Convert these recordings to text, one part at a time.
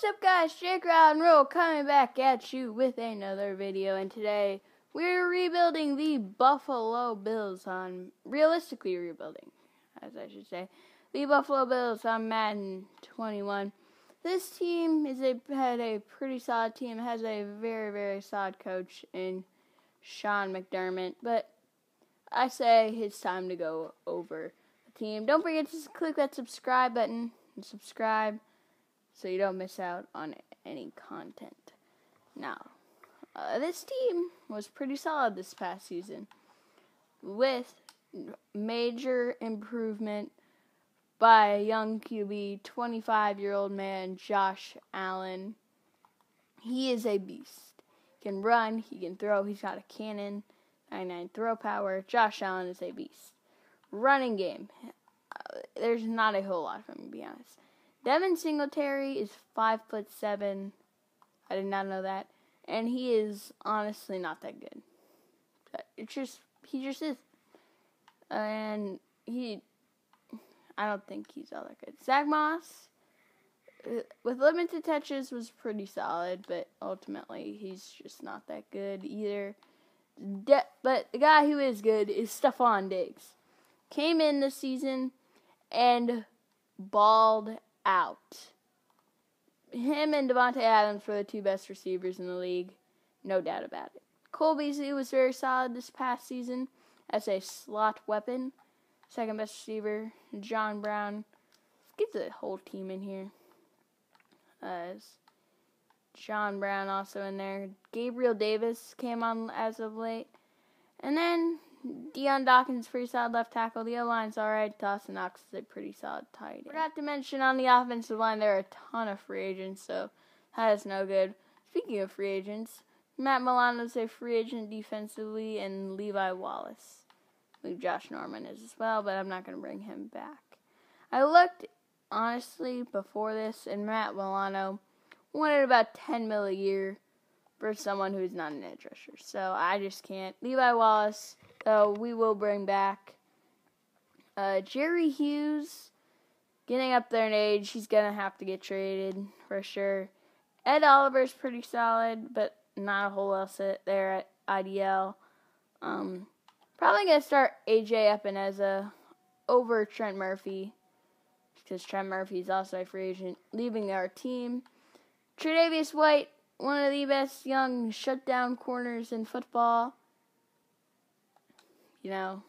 What's up guys, Jake Rattle and Roll coming back at you with another video and today we're rebuilding the Buffalo Bills on, realistically rebuilding, as I should say, the Buffalo Bills on Madden 21. This team is a, had a pretty solid team, has a very, very solid coach in Sean McDermott, but I say it's time to go over the team. Don't forget to click that subscribe button and subscribe so you don't miss out on any content. Now, uh, this team was pretty solid this past season with major improvement by a young QB, 25 year old man, Josh Allen. He is a beast. He can run, he can throw, he's got a cannon, 99 throw power. Josh Allen is a beast. Running game, uh, there's not a whole lot from him, to be honest. Devin Singletary is five foot seven. I did not know that, and he is honestly not that good. It's just he just is, and he. I don't think he's all that good. Zach Moss, uh, with limited touches, was pretty solid, but ultimately he's just not that good either. De- but the guy who is good is Stefon Diggs. Came in this season and balled out. Him and Davante Adams were the two best receivers in the league, no doubt about it. Cole Beasley was very solid this past season as a slot weapon. Second best receiver, John Brown. Let's get the whole team in here. As John Brown also in there. Gabriel Davis came on as of late. And then Dion Dawkins, pretty solid left tackle. The O line's alright. Dawson Knox is a pretty solid tight end. Forgot to mention on the offensive line, there are a ton of free agents, so that is no good. Speaking of free agents, Matt Milano's a free agent defensively, and Levi Wallace. I believe Josh Norman is as well, but I'm not going to bring him back. I looked, honestly, before this, and Matt Milano wanted about 10 mil a year for someone who's not an edge rusher. So I just can't. Levi Wallace, though, we will bring back. Uh, Jerry Hughes, getting up there in age, he's to have to get traded for sure. Ed Oliver's pretty solid, but not a whole lot there at IDL. Um, probably to start AJ Epenesa over Trent Murphy because Trent Murphy is also a free agent leaving our team. Tre'Davious White, one of the best young shutdown corners in football. You know,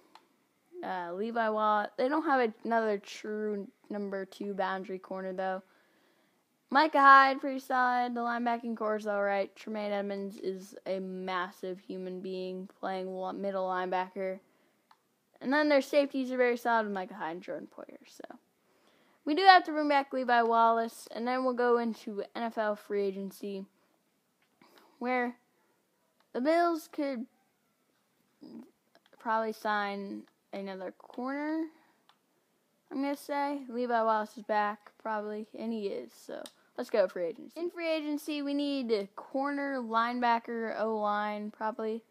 uh, Levi Watt. They don't have another true number two boundary corner though. Micah Hyde, pretty solid. The linebacking core is alright. Tremaine Edmunds is a massive human being playing middle linebacker. And then their safeties are very solid Micah Hyde and Jordan Poyer. So we do have to bring back Levi Wallace, and then we'll go into NFL free agency where the Bills could probably sign another corner. I'm gonna say Levi Wallace is back probably, and he is. So let's go free agency. In free agency, we need a corner, linebacker, O line probably.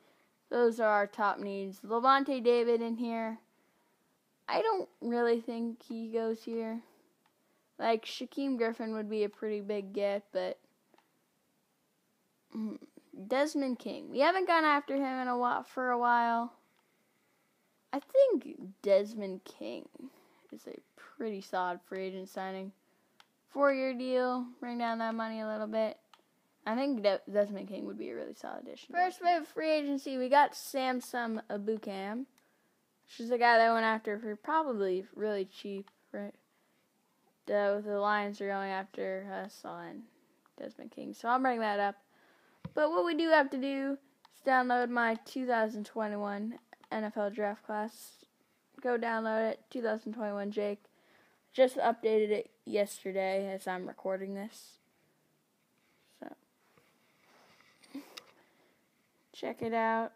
Those are our top needs. Lavonte David in here. I don't really think he goes here. Like Shaquem Griffin would be a pretty big get, but Mm, Desmond King. We haven't gone after him in a while for a while. I think Desmond King is a pretty solid free agent signing. Four year deal, bring down that money a little bit. I think De- Desmond King would be a really solid addition. First wave free agency, we got Samson Ebukam. She's the guy that went after for probably really cheap, right? The, the Lions are going after us on Desmond King. So I'll bring that up. But what we do have to do is download my 2021 NFL draft class. Go download it, 2021 Jake. Just updated it yesterday as I'm recording this. So, check it out.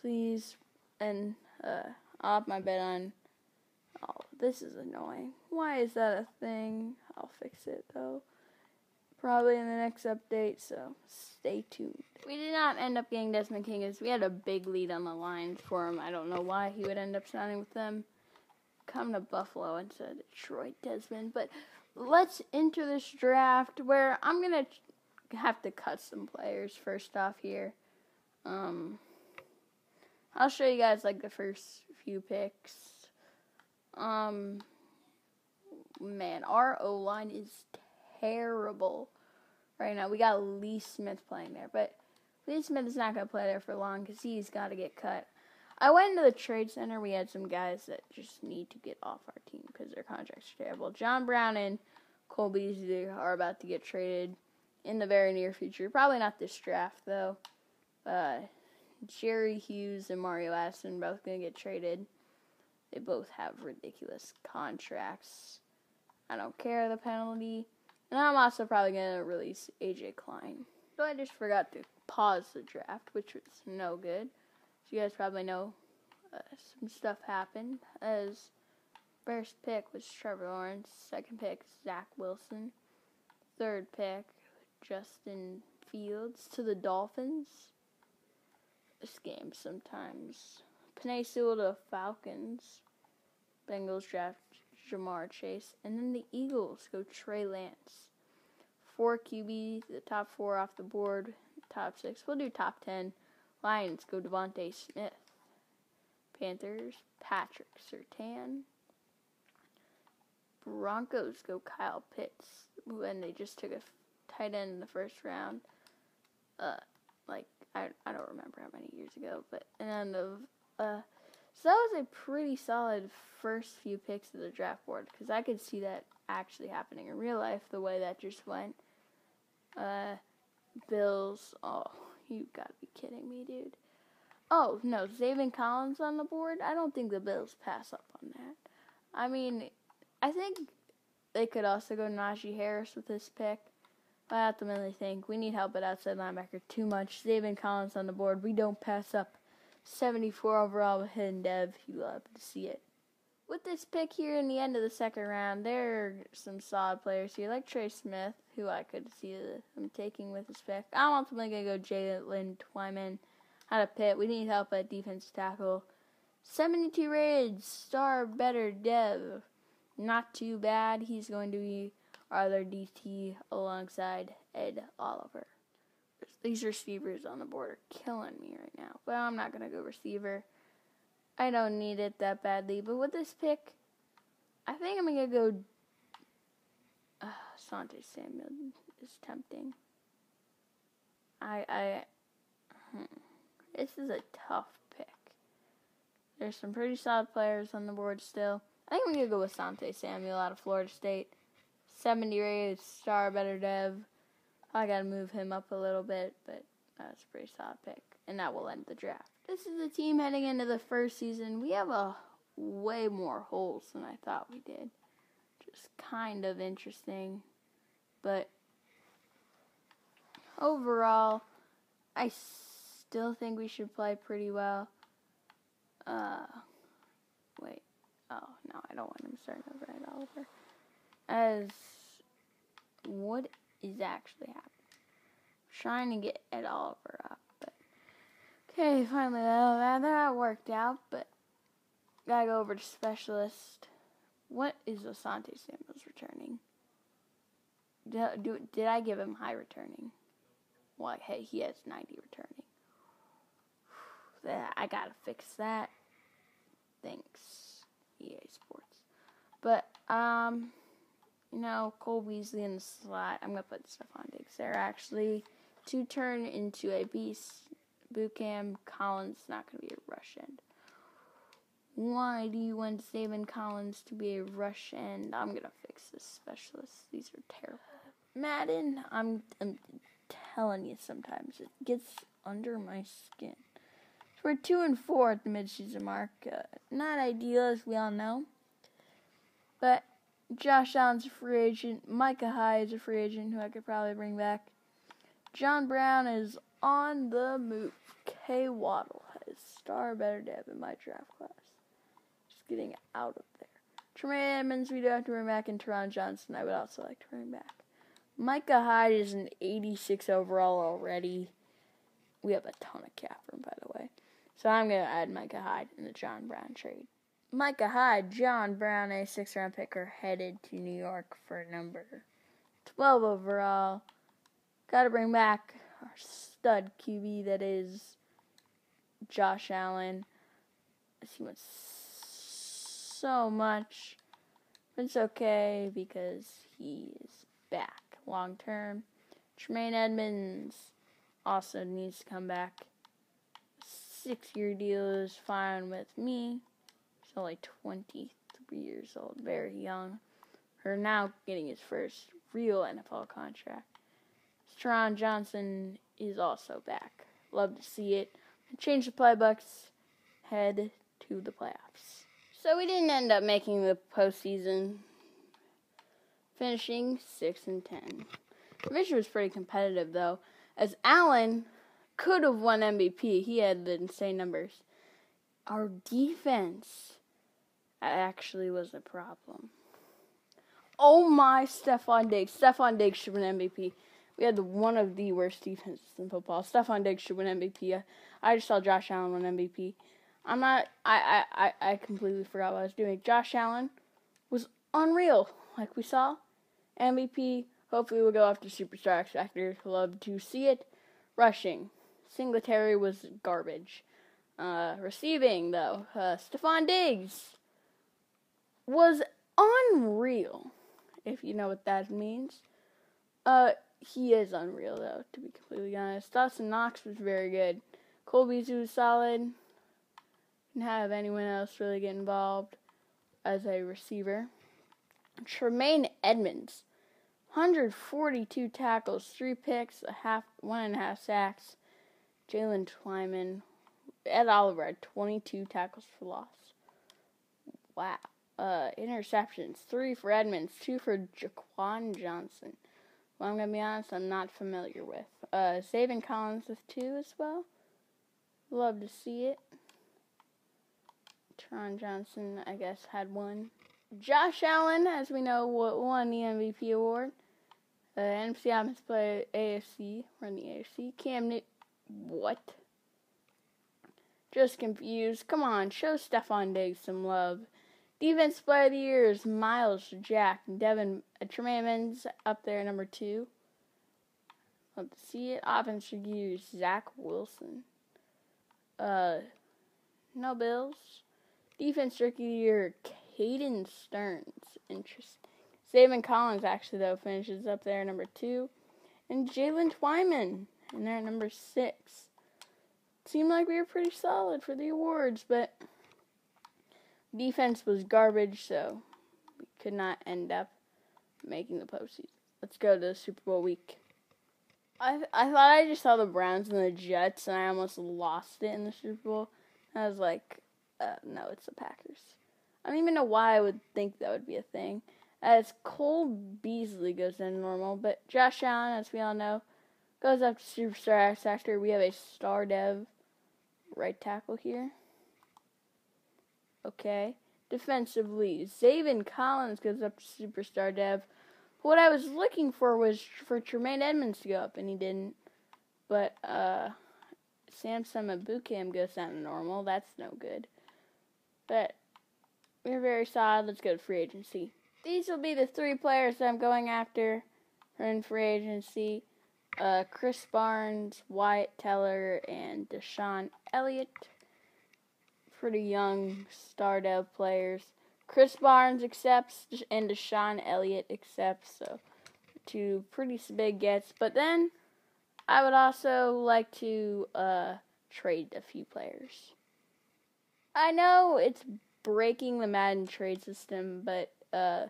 Please, and uh, I'll have my bet on. Oh, this is annoying. Why is that a thing? I'll fix it though probably in the next update, so stay tuned. We did not end up getting Desmond King as we had a big lead on the line for him. I don't know why he would end up signing with them. come to Buffalo instead of Detroit, Desmond. But let's enter this draft where I'm gonna have to cut some players first off here. Um, I'll show you guys like the first few picks. Um, man, our O line is terrible right now. We got Lee Smith playing there, but Lee Smith is not going to play there for long because he's got to get cut. I went into the trade center. We had some guys that just need to get off our team because their contracts are terrible. John Brown and Cole Beasley are about to get traded in the very near future. Probably not this draft though. Uh, Jerry Hughes and Mario Addison both going to get traded. They both have ridiculous contracts. I don't care the penalty. And I'm also probably going to release AJ Klein. So I just forgot to pause the draft, which was no good. So you guys probably know uh, some stuff happened. As first pick was Trevor Lawrence, second pick Zach Wilson, third pick Justin Fields to the Dolphins. This game sometimes. Penei Sewell to Falcons. Bengals draft Ja'Marr Chase, and then the Eagles go Trey Lance. Four QB, the top four off the board, top six. We'll do top ten. Lions go DeVonta Smith. Panthers Patrick Surtain. Broncos go Kyle Pitts when they just took a tight end in the first round. Uh, like I I don't remember how many years ago, but and then the uh so that was a pretty solid first few picks of the draft board because I could see that actually happening in real life the way that just went. Uh, Bills. Oh, you gotta be kidding me, dude. Oh no, Zaven Collins on the board. I don't think the Bills pass up on that. I mean, I think they could also go Najee Harris with this pick. But I ultimately think we need help at outside linebacker too much. Zaven Collins on the board. We don't pass up 74 overall with Hidden Dev. You love to see it. With this pick here in the end of the second round, there are some solid players here, like Trey Smith, who I could see them taking with this pick. I'm ultimately going to go Jaylen Twyman out of Pitt. We need help at defense tackle. 72 rated, star better dev. Not too bad. He's going to be our other DT alongside Ed Oliver these receivers on the board are killing me right now. But I'm not going to go receiver. I don't need it that badly. But with this pick, I think I'm going to go. Uh, Sante Samuel is tempting. I. I hmm. This is a tough pick. There's some pretty solid players on the board still. I think I'm going to go with Sante Samuel out of Florida State. 70 rated star, better dev. I gotta move him up a little bit, but that's a pretty solid pick. And that will end the draft. This is the team heading into the first season. We have a way more holes than I thought we did. Just kind of interesting. But overall, I still think we should play pretty well. Uh, wait. Oh, no, I don't want him starting over at Oliver. As what is actually happening. I'm trying to get Ed Oliver up, but okay, finally that that worked out. But gotta go over to specialist. What is Asante Samuels returning? Did, do, did I give him high returning? Well, hey, he has 90 returning. That I gotta fix that. Thanks, EA Sports. But, um, you know, Cole Beasley in the slot. I'm going to put stuff Stefon Diggs there, actually, to turn into a beast. Bootcamp Collins not going to be a rush end. Why do you want Zaven Collins to be a rush end? I'm going to fix this specialist. These are terrible. Madden, I'm, I'm telling you sometimes, it gets under my skin. So we're 2 and 4 at the midseason mark. Uh, not ideal, as we all know. But Josh Allen's a free agent. Micah Hyde is a free agent who I could probably bring back. John Brown is on the move. K. Waddle has star better dev in my draft class. Just getting out of there. Tremaine Edmunds, we do have to bring back, and Taron Johnson, I would also like to bring back. Micah Hyde is an 86 overall already. We have a ton of cap room, by the way. So I'm going to add Micah Hyde in the John Brown trade. Micah Hyde, John Brown, a six round pick, are headed to New York for number 12 overall. Got to bring back our stud QB that is Josh Allen. He wants so much, it's okay because he is back long term. Tremaine Edmunds also needs to come back. Six year deal is fine with me. Only 23 years old, very young. Or now getting his first real NFL contract. Taron Johnson is also back. Love to see it. Change the playbooks. Head to the playoffs. So we didn't end up making the postseason, finishing six and ten. Division was pretty competitive though, as Allen could have won MVP. He had the insane numbers. Our defense actually was a problem. Oh my, Stefon Diggs. Stefon Diggs should win MVP. We had the, one of the worst defenses in football. Stefon Diggs should win MVP. I just saw Josh Allen win MVP. I'm not. I, I, I completely forgot what I was doing. Josh Allen was unreal, like we saw. MVP. Hopefully, we'll go after Superstar X Factor. Love to see it. Rushing. Singletary was garbage. Uh, receiving, though, uh, Stefon Diggs was unreal, if you know what that means. Uh, he is unreal, though, to be completely honest. Dawson Knox was very good. Cole Beasley was solid. Didn't have anyone else really get involved as a receiver. Tremaine Edmunds, 142 tackles, three picks, a half, one and a half sacks. Jaylen Twyman, Ed Oliver had 22 tackles for loss. Wow. Uh, interceptions, three for Edmunds, two for Jaquan Johnson. Well, I'm gonna be honest, I'm not familiar with. Uh, Zaven Collins with two as well. Love to see it. Taron Johnson, I guess, had one. Josh Allen, as we know, won the MVP award. Uh, NFC Offensive Player AFC, run the AFC. Cam Newton, what? Just confused. Come on, show Stefon Diggs some love. Defense Player of the Year is Myles Jack. And Devin Tremaine up there, number two. Let's see it. Offensive Year Zach Wilson. Uh, no Bills. Defense Rookie of the Year Caden Sterns. Interesting. Zaven Collins actually though finishes up there number two, and Jaylen Twyman in there number six. Seemed like we were pretty solid for the awards, but defense was garbage, so we could not end up making the postseason. Let's go to Super Bowl week. I th- I thought I just saw the Browns and the Jets, and I almost lost it in the Super Bowl. I was like, uh, no, it's the Packers. I don't even know why I would think that would be a thing. As Cole Beasley goes in normal, but Josh Allen, as we all know, goes up to Superstar X. We have a star dev right tackle here. Okay. Defensively, Zaven Collins goes up to Superstar Dev. What I was looking for was for Tremaine Edmunds to go up, and he didn't. But uh, Samson Ebukam goes down to normal. That's no good. But we're very solid. Let's go to free agency. These will be the three players that I'm going after in free agency. Uh, Krys Barnes, Wyatt Teller, and DeShon Elliott pretty young star dev players. Krys Barnes accepts and DeShon Elliott accepts, so two pretty big gets. But then I would also like to uh, trade a few players. I know it's breaking the Madden trade system, but uh,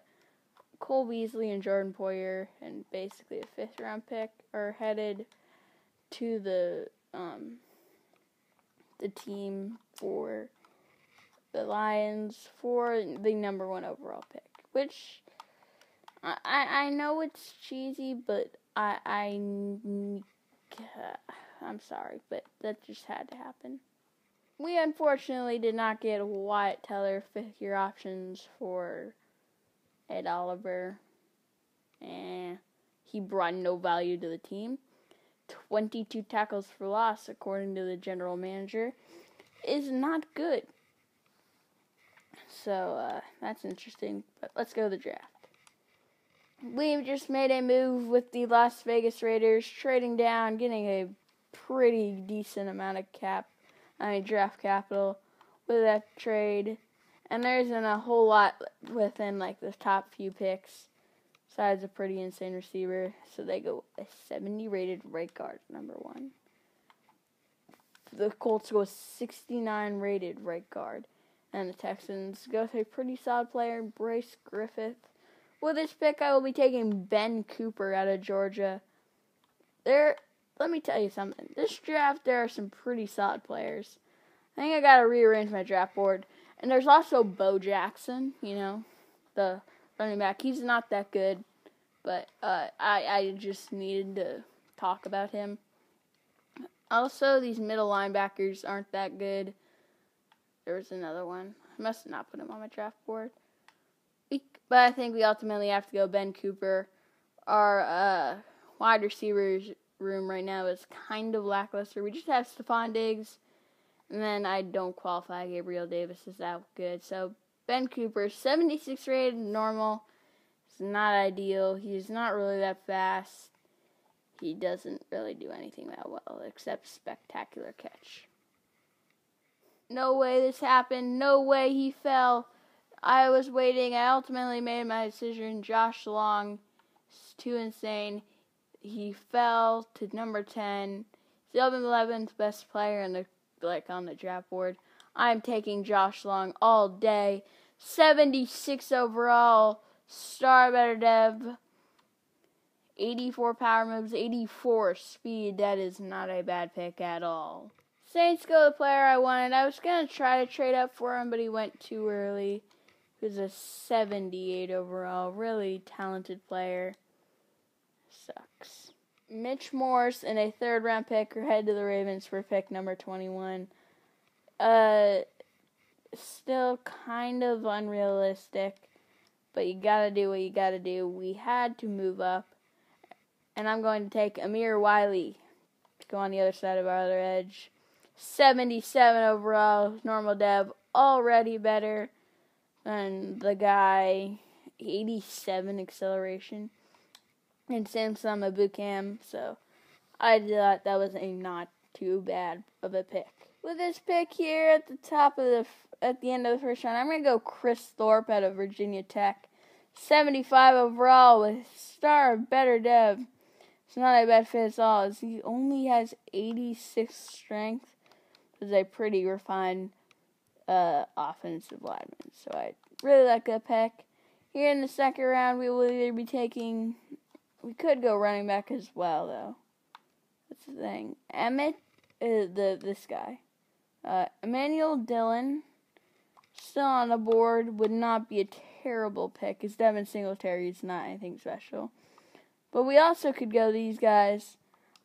Cole Beasley and Jordan Poyer and basically a fifth round pick are headed to the um, the team for the Lions for the number one overall pick, which I I know it's cheesy, but I I I'm sorry, but that just had to happen. We unfortunately did not get Wyatt Teller fifth year options for Ed Oliver. and he brought no value to the team. 22 tackles for loss, according to the general manager, is not good. So uh, that's interesting. But let's go to the draft. We've just made a move with the Las Vegas Raiders, trading down, getting a pretty decent amount of cap, I mean draft capital with that trade. And there isn't a whole lot within like the top few picks. Besides a pretty insane receiver. So they go a 70 rated right guard, number one. The Colts go a 69 rated right guard. And the Texans go with a pretty solid player, Bryce Griffith. With this pick, I will be taking Ben Cooper out of Georgia. There, let me tell you something. This draft, there are some pretty solid players. I think I gotta rearrange my draft board. And there's also Bo Jackson, you know, the running back. He's not that good, but uh, I I just needed to talk about him. Also, these middle linebackers aren't that good. There was another one. I must have not put him on my draft board. But I think we ultimately have to go Ben Cooper. Our uh, wide receivers room right now is kind of lackluster. We just have Stefon Diggs and then I don't qualify. Gabriel Davis is that good. So Ben Cooper, 76 rated, normal. It's not ideal. He's not really that fast. He doesn't really do anything that well except spectacular catch. No way this happened. No way he fell. I was waiting. I ultimately made my decision. Josh Long is too insane. He fell to number 10. He's the 11th best player in the like on the draft board. I'm taking Josh Long all day. 76 overall, star better dev. 84 power moves, 84 speed. That is not a bad pick at all. Saints go the player I wanted. I was going to try to trade up for him, but he went too early. He was a 78 overall. Really talented player. Sucks. Mitch Morse and a third round pick are head to the Ravens for pick number 21. Uh, still kind of unrealistic, but you gotta do what you gotta do. We had to move up, and I'm going to take Amir Wiley to go on the other side of our other edge. 77 overall, normal dev, already better than the guy. 87 acceleration and Samson Ebukam, so I thought that was a not too bad of a pick. With this pick here at the top of the at the end of the first round, I'm gonna go Chris Thorpe out of Virginia Tech, 75 overall with star better dev. It's not a bad fit at all. He only has 86 strength. Is a pretty refined uh, offensive lineman. So I really like that pick. Here in the second round, we will either be taking we could go running back as well, though. That's the thing. Emmett, uh, the this guy, uh, Emmanuel Dillon, still on the board, would not be a terrible pick. Because Devin Singletary is not anything special. But we also could go these guys.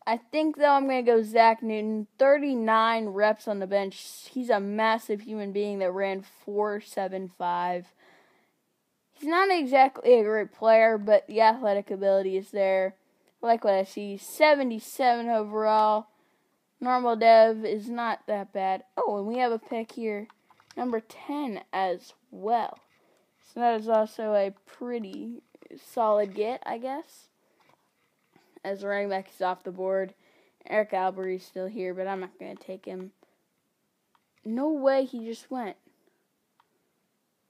I think though I'm gonna go Zach Newton. 39 reps on the bench. He's a massive human being that ran 4.75 he's not exactly a great player, but the athletic ability is there. Like what I see, 77 overall. Normal dev is not that bad. Oh, and we have a pick here, number 10 as well. So that is also a pretty solid get, I guess. As running back is off the board. Eric Albury's still here, but I'm not going to take him. No way he just went.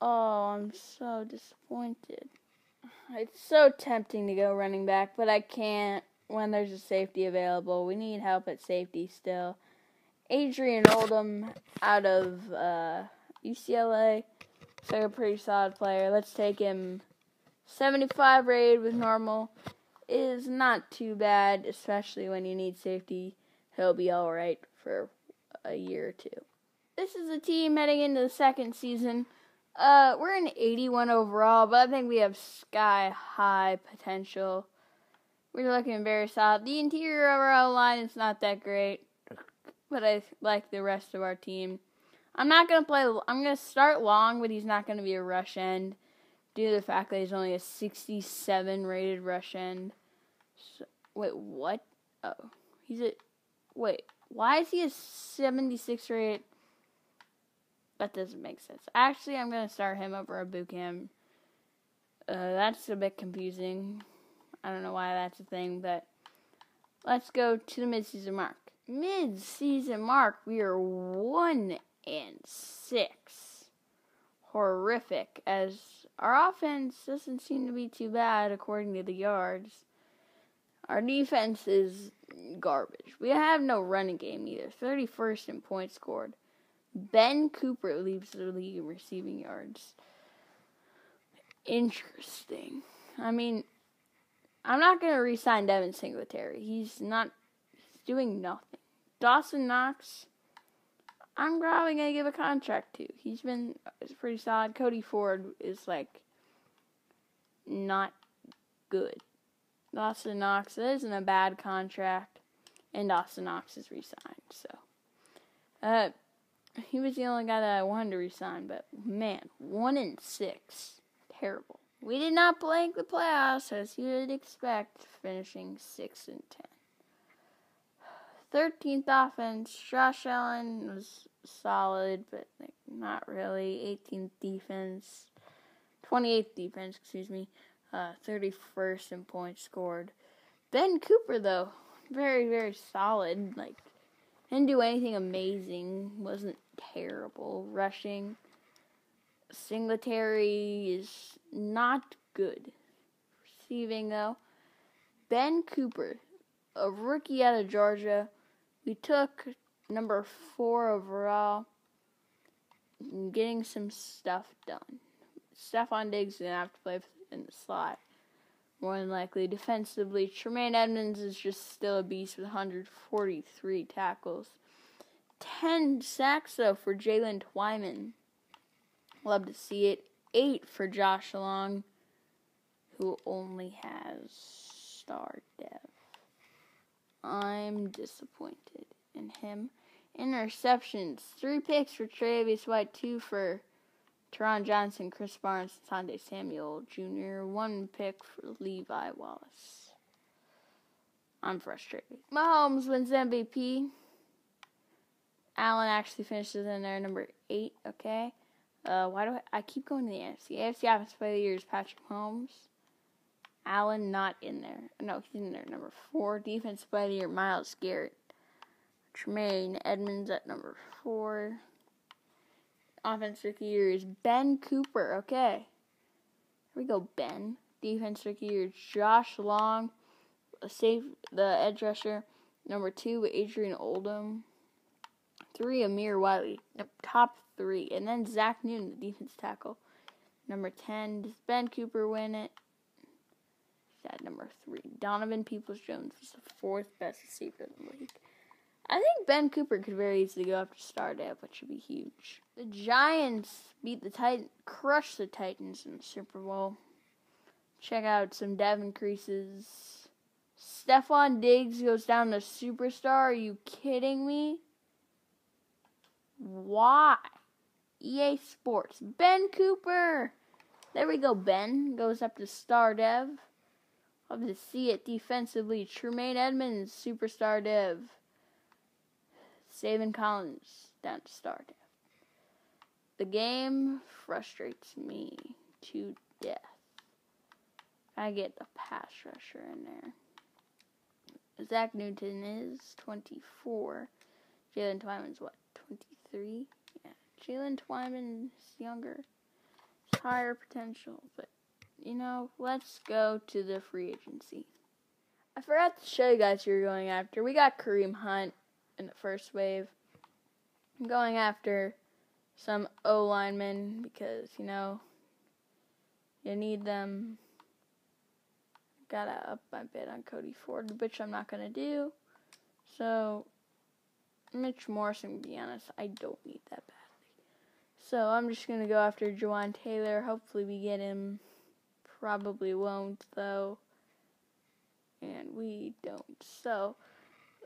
Oh, I'm so disappointed. It's so tempting to go running back, but I can't when there's a safety available. We need help at safety still. Adrian Oldham out of uh, UCLA. So a pretty solid player. Let's take him. 75 rated with normal is not too bad, especially when you need safety. He'll be alright for a year or two. This is a team heading into the second season uh, we're in 81 overall, but I think we have sky high potential. We're looking very solid. The interior our line is not that great, but I like the rest of our team. I'm not gonna play. I'm gonna start long, but he's not gonna be a rush end due to the fact that he's only a 67 rated rush end. So, wait, what? Oh, he's a. Wait, why is he a 76 rate? that doesn't make sense. Actually, I'm going to start him over a Ebukam. Uh, that's a bit confusing. I don't know why that's a thing, but let's go to the midseason mark. Mid-season mark, we are one and six. Horrific, as our offense doesn't seem to be too bad according to the yards. Our defense is garbage. We have no running game either. 31st in points scored. Ben Cooper leads the league in receiving yards. Interesting. I mean, I'm not going to re-sign Devin Singletary. He's not. He's doing nothing. Dawson Knox. I'm probably going to give a contract to. He's been pretty solid. Cody Ford is like not good. Dawson Knox isn't a bad contract, and Dawson Knox is re-signed. So, uh, he was the only guy that I wanted to resign. But man, one in six, terrible. We did not blank the playoffs as you would expect, finishing six and ten. Thirteenth offense, Josh Allen was solid, but like, not really. 18th defense, 28th defense, excuse me. Uh, 31st in points scored. Ben Cooper though, very very solid. Like didn't do anything amazing. Wasn't terrible. Rushing. Singletary is not good. Receiving though. Ben Cooper, a rookie out of Georgia. We took number four overall. Getting some stuff done. Stefon Diggs gonna have to play in the slot. More than likely, defensively, Tremaine Edmunds is just still a beast with 143 tackles. 10 sacks, though, for Jaylen Twyman. Love to see it. 8 for Josh Long, who only has star dev. I'm disappointed in him. Interceptions. 3 picks for Travis White, 2 for Taron Johnson, Krys Barnes, Sunday Samuel Jr., one pick for Levi Wallace. I'm frustrated. Mahomes wins MVP. Allen actually finishes in there, number eight. Okay. Uh, why do I, I keep going to the AFC? AFC Offensive Player of the Year is Patrick Mahomes. Allen not in there. No, he's in there. Number four. Defensive Player of the Year Myles Garrett. Tremaine Edmunds at number four. Offense rookie year is Ben Cooper. Okay. Here we go, Ben. Defense rookie year is Josh Long. Save the edge rusher. Number two, Adrian Oldham. Three, Amir Wiley. Top three. And then Zach Newton, the defense tackle. Number 10, does Ben Cooper win it? He's at number three. Donovan Peoples Jones was the fourth best receiver in the league. I think Ben Cooper could very easily go after star dev, which would be huge. The Giants beat the Titans, crushed the Titans in the Super Bowl. Check out some dev increases. Stefon Diggs goes down to superstar. Are you kidding me? Why? EA Sports. Ben Cooper. There we go. Ben goes up to star dev. Love to see it defensively. Tremaine Edmunds, superstar dev. Zaven Collins down to star dev. The game frustrates me to death. I get the pass rusher in there. Zach Newton is 24. Jaylen Twyman's what, 23? Yeah, Jaylen Twyman's younger. Higher potential, but you know, let's go to the free agency. I forgot to show you guys who we're going after. We got Kareem Hunt in the first wave. I'm going after some O linemen because, you know, you need them. Gotta up my bid on Cody Ford, which I'm not gonna do. So, Mitch Morrison, to be honest, I don't need that badly. So, I'm just gonna go after Jawaan Taylor. Hopefully, we get him. Probably won't, though. And we don't. So,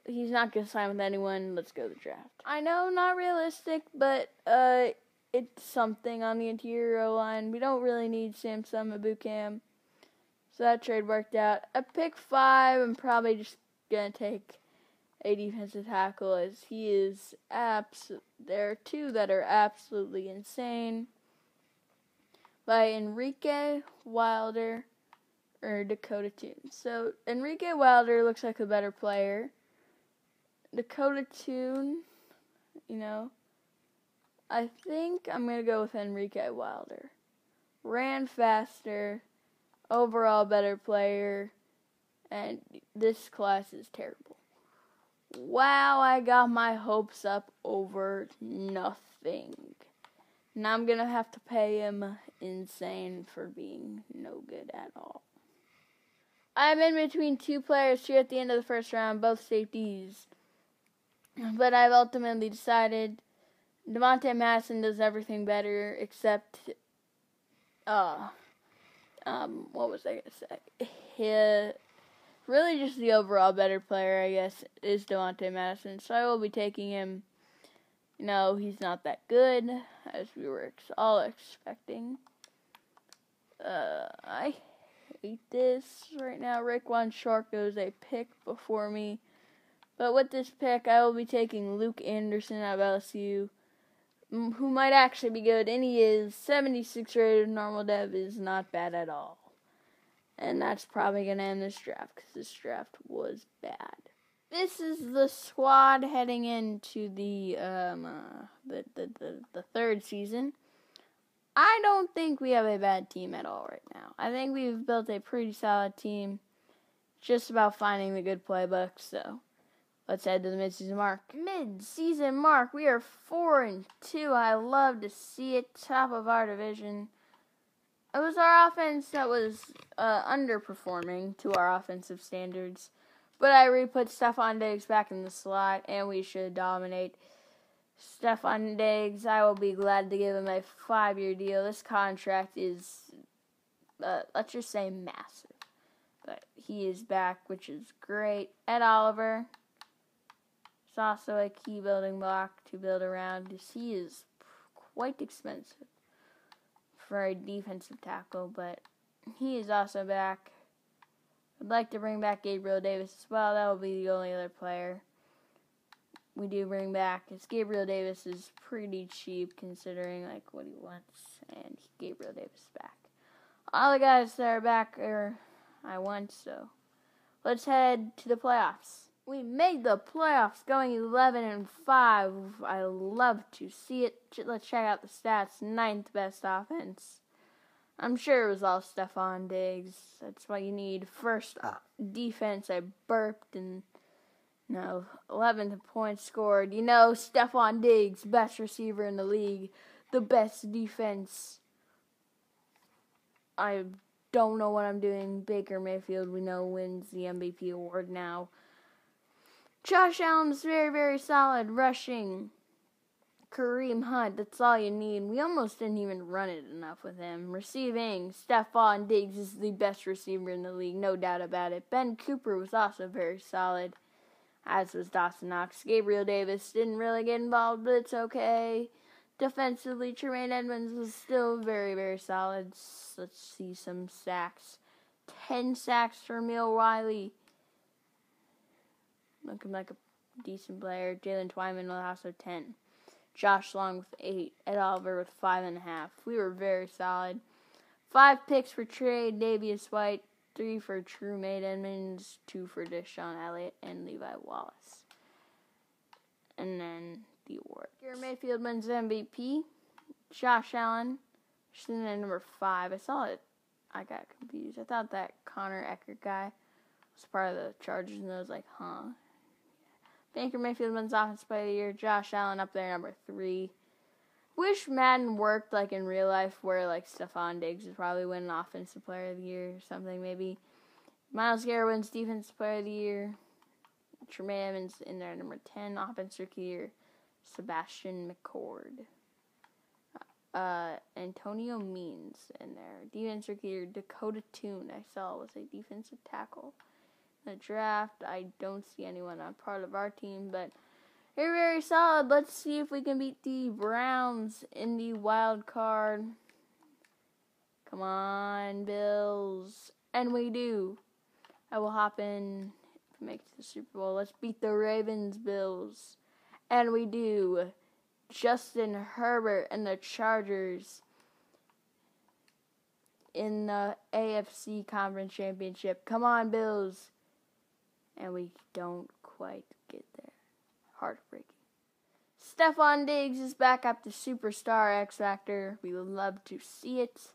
he's not gonna sign with anyone. Let's go to the draft. I know, not realistic, but uh, it's something on the interior line. We don't really need Samson Ebukam. So that trade worked out. At pick five, I'm probably just gonna take a defensive tackle as he is abs. There are two that are absolutely insane. By Enrique Wilder or Dakota Toon. So Enrique Wilder looks like a better player. Dakota Toon, you know, I think I'm gonna go with Enrique Wilder. Ran faster, overall better player, and this class is terrible. Wow, I got my hopes up over nothing. Now I'm gonna have to pay him insane for being no good at all. I'm in between two players here at the end of the first round, both safeties. But I've ultimately decided Devontae Madison does everything better except uh um what was I gonna say? He, really just the overall better player I guess is Devontae Madison. So I will be taking him no, he's not that good, as we were all expecting. Uh, I hate this right now. Raekwon Short goes a pick before me. But with this pick, I will be taking Luke Anderson out of LSU, who might actually be good, and he is 76 rated. Normal dev is not bad at all. And that's probably going to end this draft because this draft was bad this is the squad heading into the um uh, the, the, the the third season. I don't think we have a bad team at all right now. I think we've built a pretty solid team. Just about finding the good playbooks. So let's head to the midseason mark. Mid-season mark. We are four and two. I love to see it. Top of our division. It was our offense that was uh, underperforming to our offensive standards. But I re-put Stefon Diggs back in the slot, and we should dominate. Stefon Diggs, I will be glad to give him a five-year deal. This contract is, uh, let's just say, massive. But he is back, which is great. Ed Oliver is also a key building block to build around, because he is quite expensive for a defensive tackle, but he is also back. I'd like to bring back Gabriel Davis as well. That will be the only other player we do bring back. Because Gabriel Davis is pretty cheap considering like what he wants, and Gabriel Davis back. All the guys that are back are I want. So let's head to the playoffs. We made the playoffs, going 11 and 5. I love to see it. Let's check out the stats. Ninth best offense. I'm sure it was all Stefon Diggs. That's what you need. First uh, defense, I burped and no, 11th points scored. You know, Stefon Diggs, best receiver in the league, the best defense. I don't know what I'm doing. Baker Mayfield, we know, wins the MVP award now. Josh Allen's very, very solid rushing. Kareem Hunt, that's all you need. We almost didn't even run it enough with him. Receiving, Stefon Diggs is the best receiver in the league, no doubt about it. Ben Cooper was also very solid, as was Dawson Knox. Gabriel Davis didn't really get involved, but it's okay. Defensively, Tremaine Edmunds was still very, very solid. Let's see some sacks. 10 sacks for Emil Wiley. Looking like a decent player. Jaylen Twyman was also 10. Josh Long with eight, Ed Oliver with five and a half. We were very solid. Five picks for Tre'Davious White, three for Tremaine Edmunds. two for DeShon Elliott, and Levi Wallace. And then the award. Garrett Mayfield wins MVP. Josh Allen, sitting at number five. I saw it. I got confused. I thought that Connor Eckert guy was part of the Chargers, and I was like, huh, Baker Mayfield wins Offensive Player of the Year. Josh Allen up there, number three. Wish Madden worked like in real life, where like Stefon Diggs would probably win Offensive Player of the Year or something, maybe. Myles Garrett wins Defensive Player of the Year. Tremaine Evans in there, number 10. Offensive Rookie Year, Sebastian McCord. Uh, Antonio Means in there. Defensive Rookie Year, Dakota Toon, I saw was a defensive tackle the draft. I don't see anyone on part of our team, but they're very solid. Let's see if we can beat the Browns in the wild card. Come on, Bills. And we do. I will hop in make it to the Super Bowl. Let's beat the Ravens, Bills. And we do. Justin Herbert and the Chargers in the AFC Conference Championship. Come on, Bills. And we don't quite get there. Heartbreaking. Stefon Diggs is back up to superstar X Factor. We would love to see it.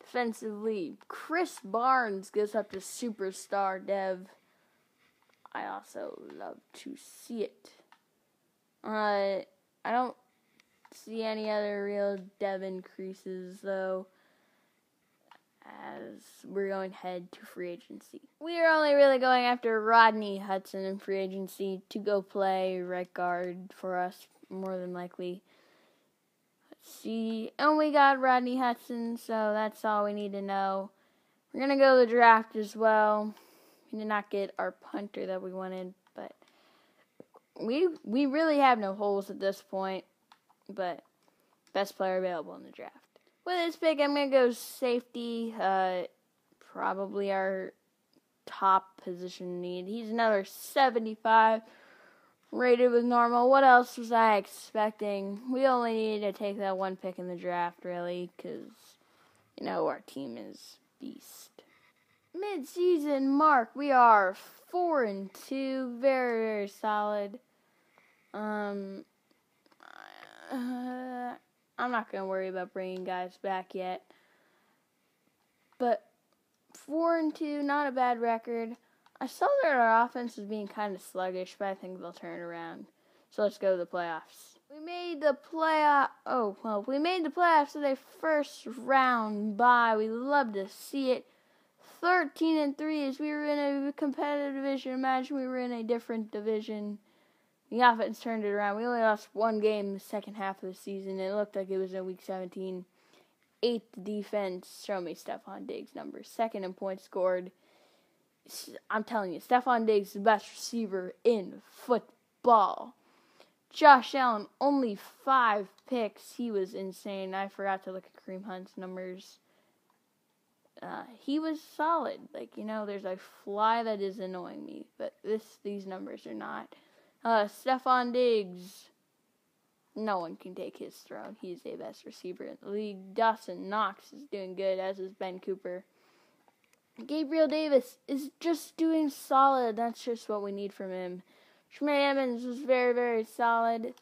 Defensively, Krys Barnes goes up to superstar Dev. I also love to see it. Uh, I don't see any other real dev increases though as we're going head to free agency. We are only really going after Rodney Hudson in free agency to go play right guard for us, more than likely. Let's see. And we got Rodney Hudson, so that's all we need to know. We're going to go to the draft as well. We did not get our punter that we wanted, but we we really have no holes at this point. But best player available in the draft. With this pick, I'm gonna go safety. Uh, probably our top position need. He's another 75 rated with normal. What else was I expecting? We only needed to take that one pick in the draft, really, because you know our team is beast. Mid-season mark, we are four and two, very very solid. Um, uh, I'm not going to worry about bringing guys back yet. But 4 and 2, not a bad record. I saw that our offense was being kind of sluggish, but I think they'll turn around. So let's go to the playoffs. We made the playoff. Oh well, we made the playoffs in the first round bye. We love to see it. Thirteen and three as we were in a competitive division. Imagine we were in a different division. The offense turned it around. We only lost one game the second half of the season. It looked like it was in week 17. Eighth defense. Show me Stefon Diggs' numbers. Second in points scored. I'm telling you, Stefon Diggs is the best receiver in football. Josh Allen, only five picks. He was insane. I forgot to look at Kareem Hunt's numbers. Uh, he was solid. Like, you know, there's a fly that is annoying me, but this these numbers are not. Uh, Stefon Diggs. No one can take his throne. He's the best receiver in the league. Dawson Knox is doing good, as is Ben Cooper. Gabriel Davis is just doing solid. That's just what we need from him. Tremaine Edmunds was very, very solid,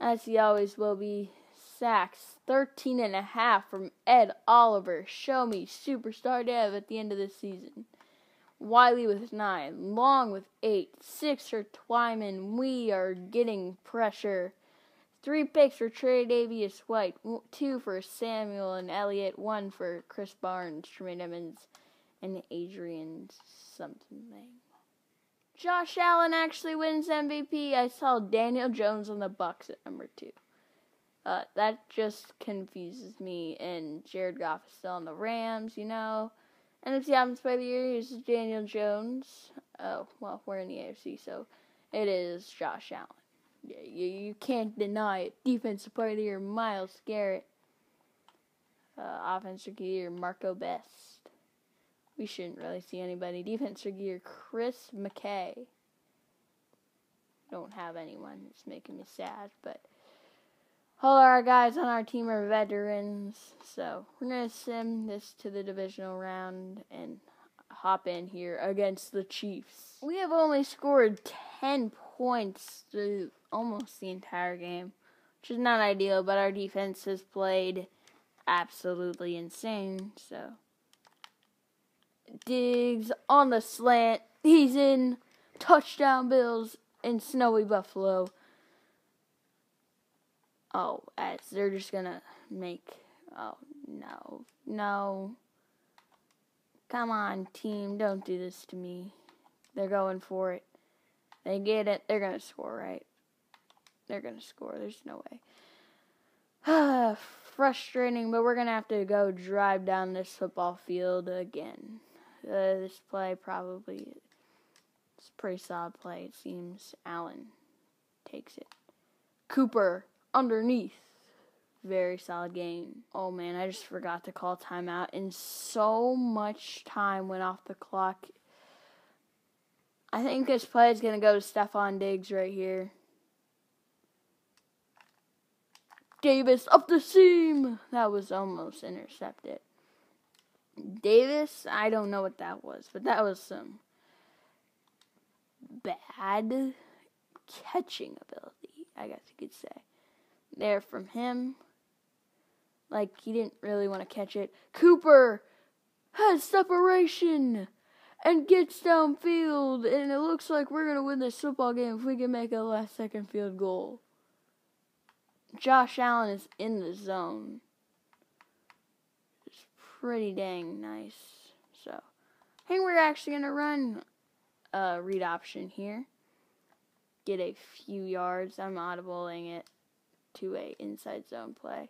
as he always will be. Sacks, 13 and a half from Ed Oliver. Show me superstar Dev at the end of the season. Wiley with nine, Long with eight, six for Twyman. We are getting pressure. Three picks for Tre'Davious White, two for Samuel and Elliott, one for Krys Barnes, Tremaine Edmunds, and Adrian something. Josh Allen actually wins MVP. I saw Daniel Jones on the Bucs at number two. Uh, that just confuses me. And Jared Goff is still on the Rams, you know. NFC Offensive Player of the Year is Daniel Jones. Oh, well, we're in the AFC, so it is Josh Allen. Yeah, you, you can't deny it. Defensive Player of the Year, Myles Garrett. Uh, Offensive Gear, Marco Best. We shouldn't really see anybody. Defense Defensive Gear, Chris McKay. Don't have anyone. It's making me sad, but all our guys on our team are veterans, so we're to send this to the divisional round and hop in here against the Chiefs. We have only scored 10 points through almost the entire game, which is not ideal, but our defense has played absolutely insane, so. Diggs on the slant. He's in. Touchdown Bills in snowy Buffalo oh, as they're just gonna make. Oh no, no. Come on, team, don't do this to me. They're going for it. They get it. They're gonna score, right? They're gonna score. There's no way. Frustrating, but we're gonna have to go drive down this football field again. Uh, this play probably it's a pretty solid play. It seems Allen takes it. Cooper underneath. Very solid game. Oh man, I just forgot to call timeout, and so much time went off the clock. I think this play is going to go to Stefon Diggs right here. Davis up the seam. That was almost intercepted. Davis, I don't know what that was, but that was some bad catching ability, I guess you could say. There from him. Like, he didn't really want to catch it. Cooper has separation and gets downfield, and it looks like we're to win this football game if we can make a last second field goal. Josh Allen is in the zone. It's pretty dang nice. So, I think we're actually to run a read option here. Get a few yards. I'm audibling it to a inside zone play.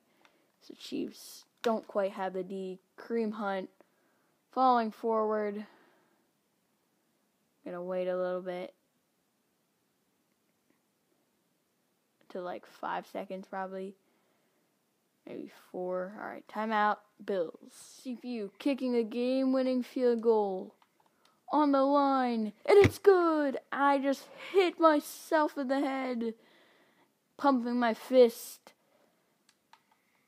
So Chiefs don't quite have the D. Hunt falling forward. Gonna wait a little bit. To like five seconds probably. Maybe four. Alright, timeout. Bills. CPU kicking a game winning field goal. On the line. And it's good. I just hit myself in the head. Pumping my fist.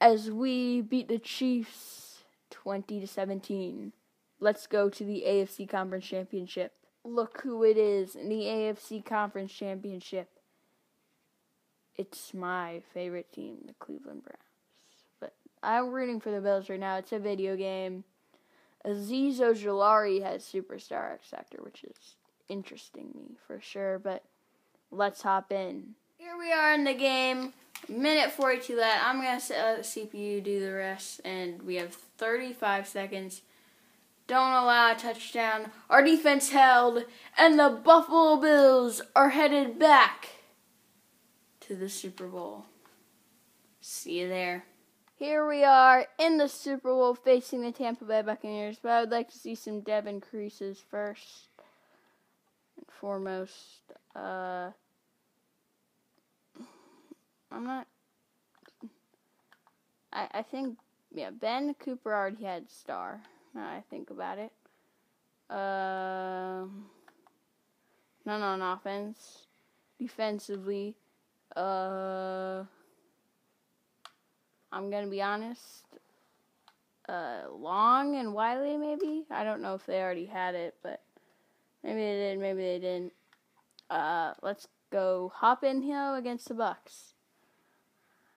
As we beat the Chiefs 20 to 17. Let's go to the AFC Conference Championship look who it is in the AFC Conference Championship. It's my favorite team, the Cleveland Browns. But I'm rooting for the Bills right now. It's a video game. Azeez Ojulari has Superstar X Factor, which is interesting me for sure. But let's hop in. Here we are in the game. Minute 42 left. I'm going to let the CPU do the rest. And we have 35 seconds don't allow a touchdown. Our defense held, and the Buffalo Bills are headed back to the Super Bowl. See you there. Here we are in the Super Bowl facing the Tampa Bay Buccaneers, but I would like to see some Dev increases first and foremost. Uh, I'm not. I, I think, yeah, Ben Cooper already had star now I think about it. Uh, none on offense. Defensively, uh, I'm gonna be honest. Uh, Long and Wiley, maybe. I don't know if they already had it, but maybe they did. Maybe they didn't. Uh, let's go hop in here against the Bucs.